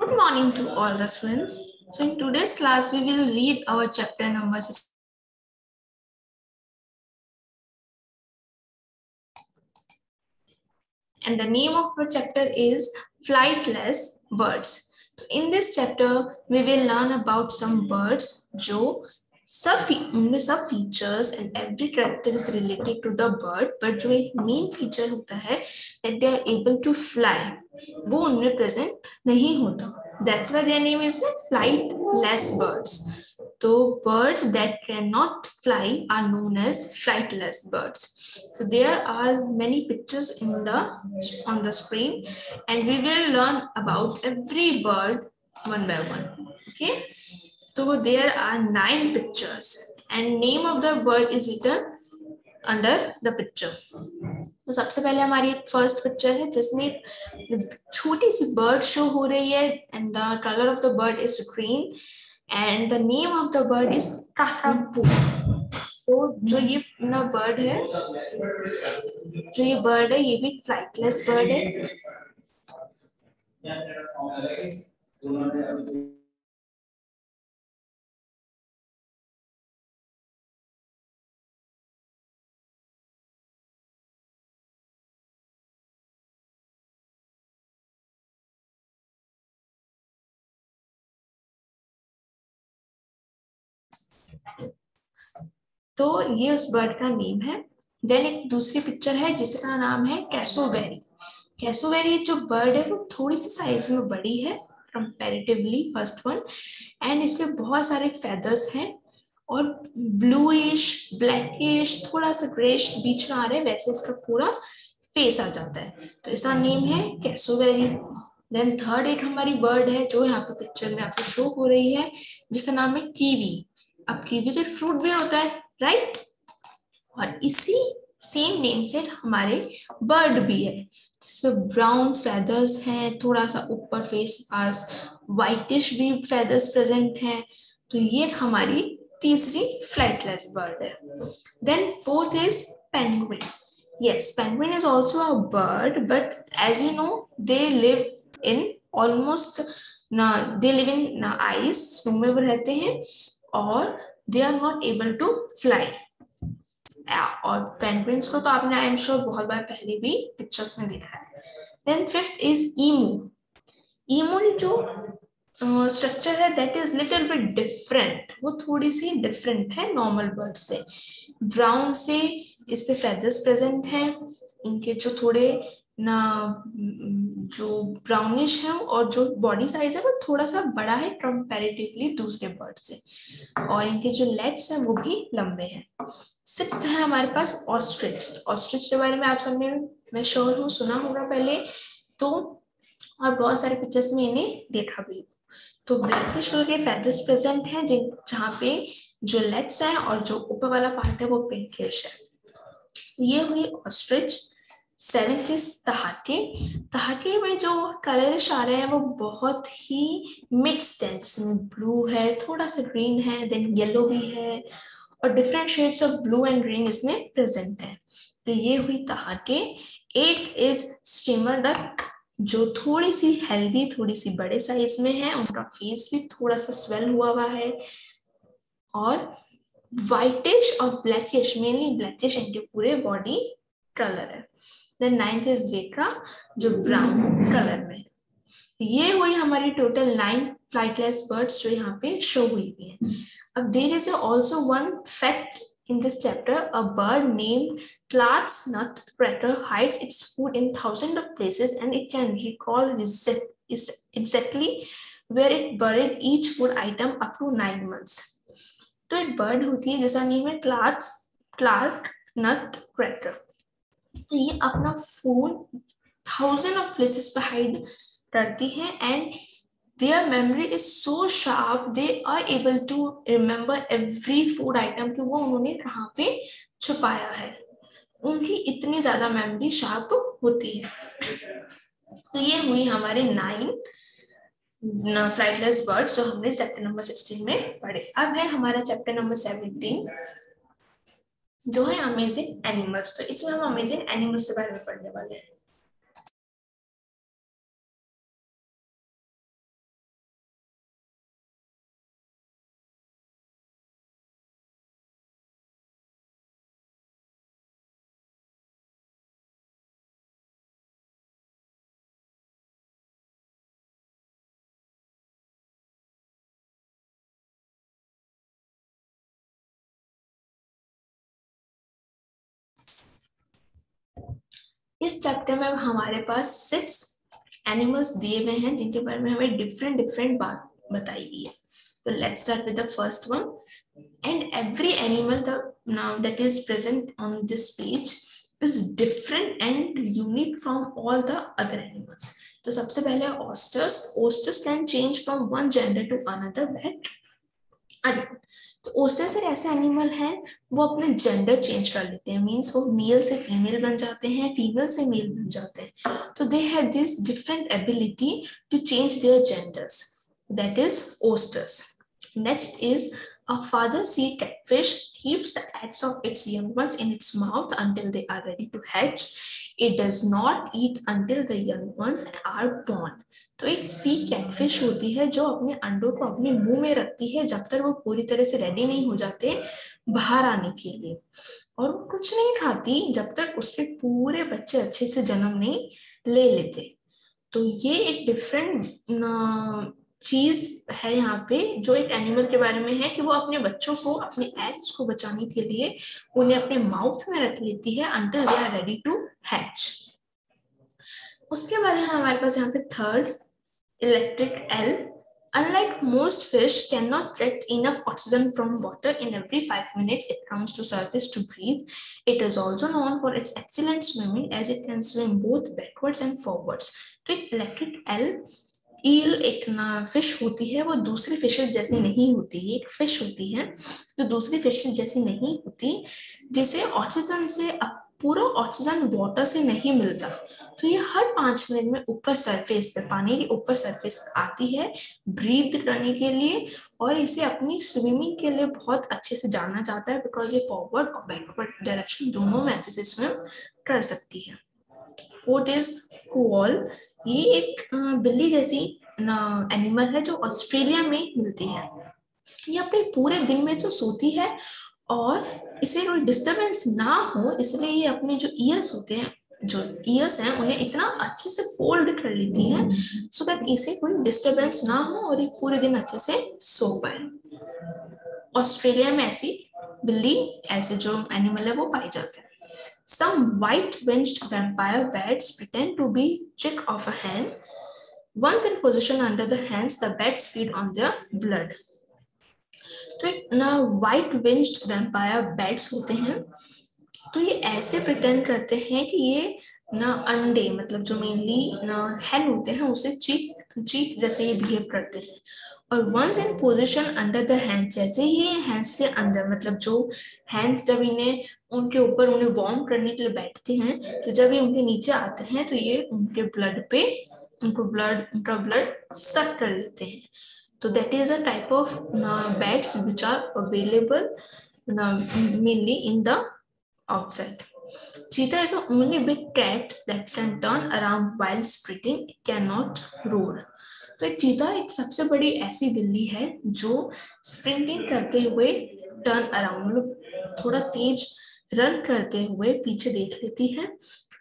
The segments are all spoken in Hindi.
Good morning to all the students. So in today's class, we will read our chapter number six. And the name of our chapter is Flightless Birds. In this chapter, we will learn about some birds जो सब उनमें सब features and every character is related to the bird but जो एक मेन फीचर होता है that they are able to fly वो उनमें प्रेजेंट नहीं होता। That's why their name is flightless birds तो birds that can not fly are known as flightless birds there are many pictures in the on the screen and we will learn about every bird one by one okay so, there are nine pictures and name of the bird is written under the picture. तो सबसे पहले हमारी फ़र्स्ट पिक्चर है, जिसमें छोटी सी बर्ड शो हो रही है and the colour of the bird is green and the name of the bird is kakapo तो जो ये ना बर्ड है, जो ये बर्ड है, ये भी फ्लाइटलेस बर्ड है तो ये उस बर्ड का नेम है। देन एक दूसरी पिक्चर है जिसका नाम है कैसोवेरी कैसोवेरी जो बर्ड है वो थोड़ी सी साइज़ में बड़ी है कंपेरेटिवली फ़र्स्ट वन एंड इसमें बहुत सारे फेदर्स हैं और ब्लूइश ब्लैकिश थोड़ा सा ग्रेश बीच में आ रहा है, वैसे इसका पूरा फेस आ जाता है। तो इसका नेम है कैसोवेरी देन थर्ड एक हमारी बर्ड है जो यहाँ पे पिक्चर में आपको शो हो रही है, जिसका नाम है कीवी अब कीवी जो फ्रूट भी होता है राइट और इसी सेम नेम से हमारे बर्ड भी है जिसमें ब्राउन फेदर्स हैं थोड़ा सा ऊपर फेस पास व्हाइटिश भी फेदर्स प्रेजेंट हैं तो ये हमारी तीसरी फ्लाइटलेस बर्ड है। Then fourth is penguin yes penguin is also a bird but as you know they live in almost na, they live in na, ice में वो रहते हैं और they are not able to fly और पेंगुइन्स को तो आपने आई एम श्योर बहुत बार पहले भी पिक्चर्स में देखा है। Then fifth is emu emu जो स्ट्रक्चर uh, है that is little bit different वो थोड़ी सी डिफरेंट है नॉर्मल बर्ड से। ब्राउन से इस पे फेदर्स प्रेजेंट हैं। इनके जो थोड़े जो ब्राउनिश है और जो बॉडी साइज़ है, वो थोड़ा सा बड़ा है कंपैरेटिवली दूसरे बर्ड से। और इनके जो लेग्स हैं, वो भी लंबे हैं। सिक्स है हमारे पास ऑस्ट्रिच ऑस्ट्रिच के बारे में आप सबने, मैं श्योर हूँ, सुना होगा पहले। तो और बहुत सारे पिक्चर्स में इन्हें देखा भी तो ब्लैकिश कलर के फेदर्स प्रेजेंट हैं, जिन, जहाँ पे जो लेग्स हैं और जो ऊपर वाला पार्ट है, वो पिंकिश है। ये हुई ostrich seventh is takahe takahe में जो कलरिश आ रहे हैं वो बहुत ही मिक्सड है, जिसमें ब्लू है, थोड़ा सा ग्रीन है देन येलो भी है और different shades of blue and green इसमें प्रेजेंट है। तो ये हुई takahe eighth is steamer duck जो थोड़ी सी हेल्दी थोड़ी सी बड़े साइज़ में है, उनका फेस भी थोड़ा सा स्वेल हुआ हुआ है। और व्हाइटिश और ब्लैकिश मेनली ब्लैकिश इनके पूरे बॉडी कलर है। देन नाइन्थ इज़ जेट्रा जो ब्राउन कलर में ये हुई हमारी टोटल नाइन फ्लाइटलेस बर्ड्स जो यहाँ पे शो हुई हुई है अब there is also one fact in this chapter a bird named Clark's nutcracker hides its food in thousands of places and it can recall exactly where it buried each food item up to nine months. तो एक बर्ड होती है जिसका नेम है क्लार्क्स क्लार्क नट क्रैकर तो ये अपना फ़ूड थाउज़ेंड ऑफ़ प्लेसेस पे हाइड करती है and their memory is so sharp, they are able to remember every food item कि वो उन्होंने कहाँ पे छुपाया है। उनकी इतनी ज़्यादा मेमोरी शार्प होती है। तो ये हुई हमारे नाइन फ्लाइटलेस बर्ड्स जो हमने चैप्टर नंबर सिक्सटीन में पढ़े। अब है हमारा चैप्टर नंबर सेवनटीन जो है अमेजिंग एनिमल्स तो इसमें हम अमेजिंग एनिमल्स के बारे में पढ़ने वाले हैं। इस चैप्टर में हमारे पास सिक्स एनिमल्स दिए हुए हैं जिनके बारे में हमें डिफरेंट डिफरेंट बात बताई गई है। तो let's start with the first one animal the, now that is present on this page is different and unique from all the other animals. तो सबसे पहले oysters oysters can change from one gender to another but तो ओस्टर सर ऐसे एनिमल हैं, वो अपने जेंडर चेंज कर लेते हैं मींस वो मेल से फीमेल बन जाते हैं फीमेल से मेल बन जाते हैं। तो they have this different ability to change their genders that is oysters next is a father sea catfish keeps the eggs of its young ones in its mouth until they are ready to hatch it does not eat until the young ones are born तो एक सी कैटफिश होती है जो अपने अंडों को अपने मुँह में रखती है जब तक वो पूरी तरह से रेडी नहीं हो जाते बाहर आने के लिए। और वो कुछ नहीं खाती जब तक उसके पूरे बच्चे अच्छे से जन्म नहीं ले लेते। तो ये एक डिफरेंट चीज़ है यहाँ पे जो एक एनिमल के बारे में है कि वो अपने बच्चों को, अपने एग्स को बचाने के लिए उन्हें अपने माउथ में रख लेती है until they are ready to hatch उसके बाद हमारे पास यहाँ पे third electric eel Unlike most fish cannot get enough oxygen from water in every five minutes it comes to surface to breathe. It is also known for its excellent swimming as it can swim both backwards and forwards. तो इलेक्ट्रिक एल ईल एक ना फ़िश होती है वो दूसरी फिशेज जैसी नहीं होती है एक फ़िश होती है जो दूसरी फिशेज जैसी नहीं होती जिसे ऑक्सीजन से पूरा ऑक्सीजन वाटर से नहीं मिलता। तो ये हर पाँच मिनट में ऊपर सरफेस पे, पानी के ऊपर सरफेस आती है ब्रीथ करने के लिए और इसे अपनी स्विमिंग के लिए बहुत अच्छे से जाना जाता है बिकॉज़ ये फॉरवर्ड और बैकवर्ड डायरेक्शन दोनों में अच्छे से स्विम कर सकती है। फोर्थ इज़ कोल ये एक बिल्ली जैसी एनिमल है जो ऑस्ट्रेलिया में मिलती है। ये अपने पूरे दिन में जो सोती है और इसे कोई डिस्टरबेंस ना हो इसलिए ये अपने जो ईयर्स होते हैं जो ईयर्स हैं उन्हें इतना अच्छे से फोल्ड कर लेती है सो दैट इसे कोई डिस्टरबेंस ना हो और ये पूरे दिन अच्छे से सो पाए ऑस्ट्रेलिया में ऐसी बिल्ली ऐसे जो एनिमल है वो पाए जाते हैं Some white-winged vampire bats pretend to be chick of a hen. Once in position under the hands, the bats feed on their blood. तो ना व्हाइट विंज्ड वैम्पायर बैट्स होते हैं। तो ये ऐसे प्रिटेंड करते हैं कि ये, ना, अंडे मतलब जो मेनली ना हैन होते हैं, उसे चीक चीक जैसे ये बिहेव करते हैं। और once in position under the hands जैसे ही हैंड्स के अंदर मतलब जो हैंड्स जब इन्हें, उनके ऊपर उन्हें वार्म करने के लिए बैठते हैं तो जब ये उनके नीचे आते हैं तो ये उनके ब्लड पे, उनको ब्लड उनका ब्लड सक कर लेते हैं। तो that is a type of bats which are available mainly in the outside Cheetah is the only big cat that can turn around while sprinting. Cannot roar. तो एक चीता एक सबसे बड़ी ऐसी बिल्ली है जो स्प्रिंटिंग करते हुए टर्न अराउंड मतलब थोड़ा तेज रन करते हुए पीछे देख लेती है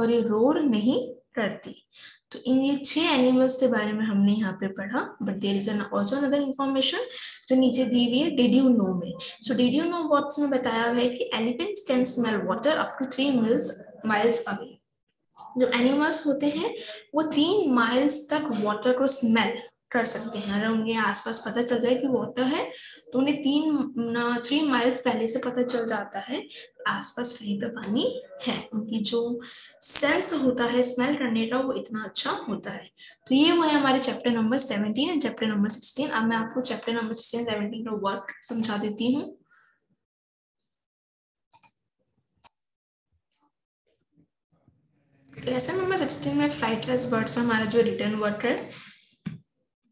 और ये रोड नहीं करती तो इन ये छह एनिमल्स के बारे में हमने यहाँ पे पढ़ा but there is also another information जो नीचे दी हुई है डिड यू नो में। So did you know what's में बताया हुआ है कि elephants can smell water up to three mills miles away जो एनिमल्स होते हैं, वो तीन माइल्स तक वाटर को स्मेल कर सकते हैं। अगर उन्हें आसपास पता चल जाए कि वाटर है तो उन्हें तीन थ्री माइल्स पहले से पता चल जाता है। आसपास कहीं पे पानी है। उनकी जो सेंस होता है स्मेल करने का, वो इतना अच्छा होता है। तो ये वो है हमारे chapter number seventeen and chapter number sixteen अब मैं आपको चैप्टर नंबर सिक्सटीन सेवनटीन का वर्क समझा देती हूँ। लेसन नंबर सिक्सटीन में फ्लाइटलेस बर्ड्स में हमारा जो रिटर्न वर्क है,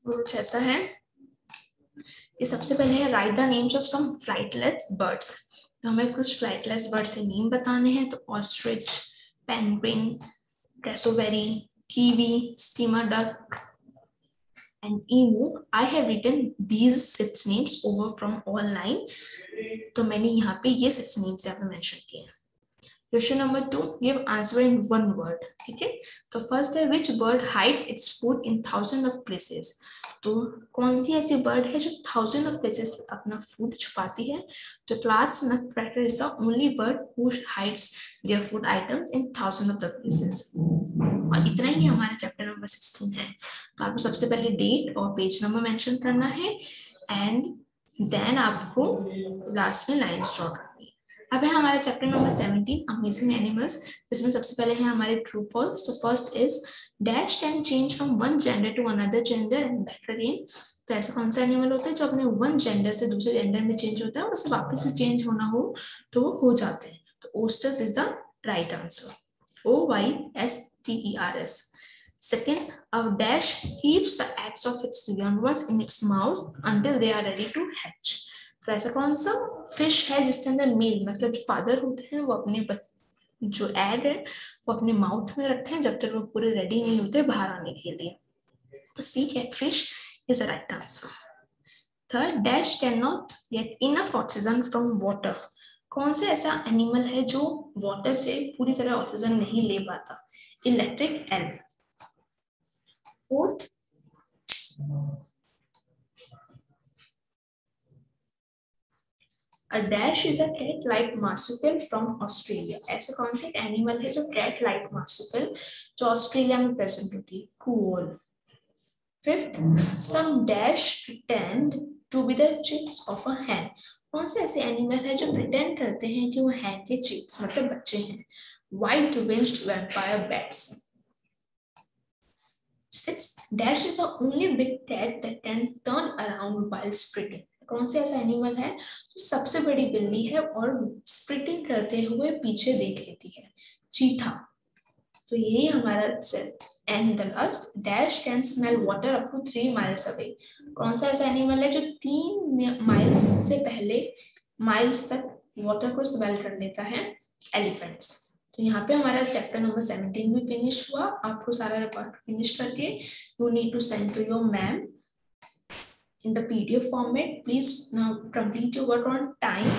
वो कुछ ऐसा है। ये सबसे पहले है write the names of some flightless birds तो हमें कुछ फ्लाइटलेस बर्ड से नेम बताने हैं तो ostrich penguin cassowary kiwi steamer duck and emu I have written these six names over from online तो मैंने यहाँ पे ये सिक्स नेम्स यहाँ पे मेंशन किए question number two you answer in one word ठीक है तो फ़र्स्ट है which bird hides its food in thousand of places तो कौन सी ऐसी बर्ड है जो थाउज़ेंड ऑफ़ प्लेसेस अपना फ़ूड छुपाती है? तो Clark's nut is the only bird hides their food items in thousand of the places और इतना ही हमारा चैप्टर नंबर सिक्सटीन है। तो आपको सबसे पहले डेट और पेज नंबर मेंशन करना है। एंड देन आपको लास्ट में लाइन ड्रॉ करनी है। अब है हमारा chapter number seventeen amazing animals जिसमें सबसे पहले है हमारे ट्रू फॉल्स तो first is dash can change from one gender to another gender and back again तो ऐसा कौन सा एनिमल होता है जो अपने वन जेंडर से दूसरे जेंडर में चेंज होता है और उसे वापस से चेंज होना हो तो वो हो जाते हैं। तो oysters is the right answer O Y S T E R S Second, a dash keeps the eggs of its young ones in its mouth until they are ready to hatch. तो ऐसा कौन सा फ़िश है जिसके अंदर मेल मतलब जो फादर होते हैं, वो अपने जो एग है, वो अपने माउथ में रखते हैं जब तक वो पूरे रेडी नहीं होते बाहर आने के लिए। तो sea catfish is the right answer third dash can not get enough oxygen from water कौन सा ऐसा एनिमल है जो वाटर से पूरी तरह ऑक्सीजन नहीं ले पाता? Electric eel fourth A dash is a cat-like marsupial from Australia. ऐसा कौन सा एनिमल है जो cat-like marsupial जो ऑस्ट्रेलिया में प्रेजेंट होती है cool. Fifth, some dash pretend to be the chicks of a hen. कौन से ऐसे एनिमल है जो प्रिटेंड करते हैं कि वो हैन के चिक्स मतलब बच्चे हैं white winged vampire bats. Sixth, dash is the only big cat that can turn around while sprinting. कौन से ऐसा एनिमल है जो सबसे बड़ी बिल्ली है और स्प्रिटिंग करते हुए पीछे देख लेती है? चीथा तो यही हमारा and the last dash can smell water up to three miles away कौन सा ऐसा एनिमल है जो तीन माइल्स से पहले माइल्स तक वाटर को स्मेल कर लेता है? एलिफेंट्स तो यहाँ पे हमारा चैप्टर नंबर सेवनटीन भी फिनिश हुआ। आपको सारा रिकॉर्ड फिनिश करके you need to send to your ma'am in the PDF format. Please now complete your work on time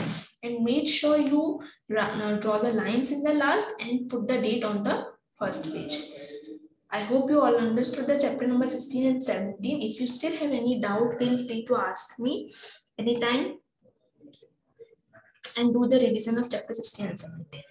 and make sure you uh, draw the lines in the last and put the date on the first page. I hope you all understood the chapter number 16 and 17. If you still have any doubt, feel free to ask me anytime and do the revision of chapter 16 and 17.